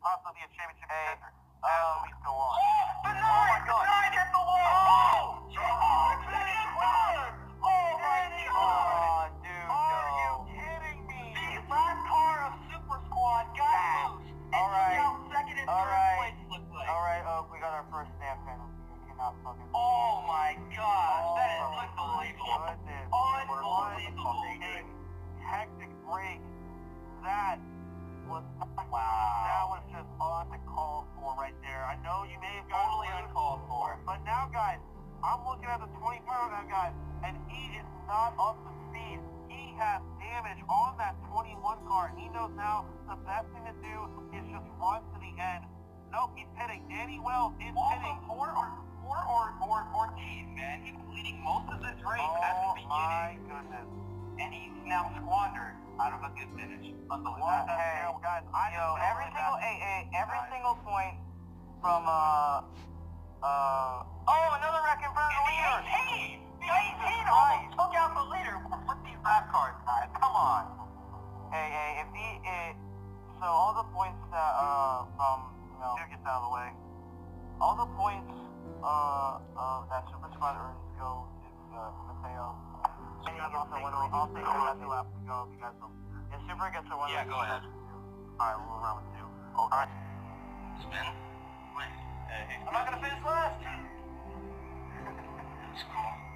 possibly be a championship Hey, contender. um, As the weeks go on. Oh my God. Nine hit the wall! Oh! Oh, Oh my Oh, dude, Are no. you kidding me? The last car of Super Squad got loose. And All right. how second and All third right. place look like. All right, Oak, we got our first snap penalty. You cannot fucking. Oh my gosh, that is Oh, unbelievable. Unbelievable. You may have gone Totally uncalled for. But now, guys, I'm looking at the 25 of that guy, and he is not up to speed. He has damage on that 21 car. He knows now the best thing to do is just run to the end. Nope, he's pitting. Danny Wells is pitting. Or, or, or, or, or, Ortiz, man. He was leading most of this race at the Oh beginning, my goodness. and he's now squandered out of a good finish. Unbelievable. What the hell, guys? I Yo, every single, hey, every Guys. single point from, uh, uh, oh, another wreck in front of the leader. 18! The 18 almost took out the leader. With these lap cars, guys? Come on. Hey, hey, if he, eh, so all the points that, uh, from, you know, Here, get out of the way. all the points, uh, uh, that Super Squad earns go to, uh, Mateo. And you guys also win, I'll take the lap to go if you guys don't. Yeah, Super gets a one. Yeah, go ahead. Alright, we'll run with two. Okay. Alright. Spin. I'm not gonna finish last. It's cool.